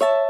you